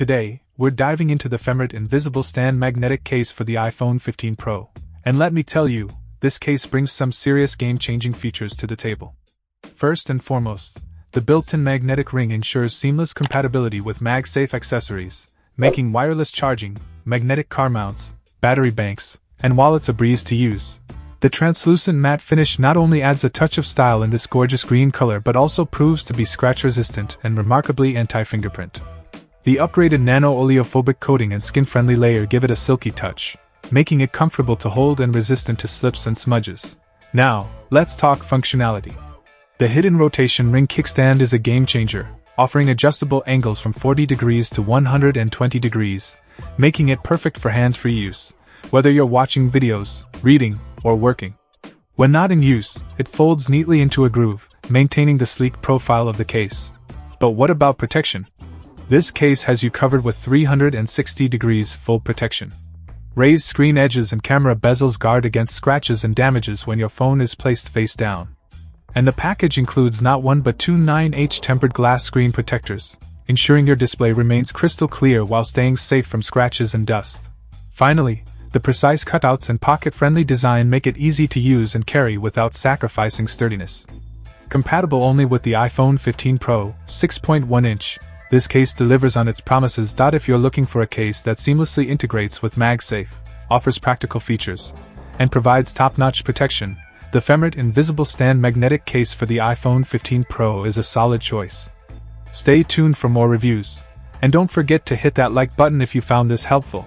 Today, we're diving into the Femrit Invisible Stand magnetic case for the iPhone 15 Pro. And let me tell you, this case brings some serious game changing features to the table. First and foremost, the built in magnetic ring ensures seamless compatibility with MagSafe accessories, making wireless charging, magnetic car mounts, battery banks, and wallets a breeze to use. The translucent matte finish not only adds a touch of style in this gorgeous green color but also proves to be scratch resistant and remarkably anti fingerprint. The upgraded nano oleophobic coating and skin friendly layer give it a silky touch, making it comfortable to hold and resistant to slips and smudges. Now, let's talk functionality. The hidden rotation ring kickstand is a game changer, offering adjustable angles from 40 degrees to 120 degrees, making it perfect for hands free use, whether you're watching videos, reading, or working. When not in use, it folds neatly into a groove, maintaining the sleek profile of the case. But what about protection? This case has you covered with 360 degrees full protection. Raised screen edges and camera bezels guard against scratches and damages when your phone is placed face down. And the package includes not one but two 9H tempered glass screen protectors, ensuring your display remains crystal clear while staying safe from scratches and dust. Finally, the precise cutouts and pocket friendly design make it easy to use and carry without sacrificing sturdiness. Compatible only with the iPhone 15 Pro, 6.1 inch, this case delivers on its promises. If you're looking for a case that seamlessly integrates with MagSafe, offers practical features, and provides top notch protection, the Femrit Invisible Stand magnetic case for the iPhone 15 Pro is a solid choice. Stay tuned for more reviews, and don't forget to hit that like button if you found this helpful.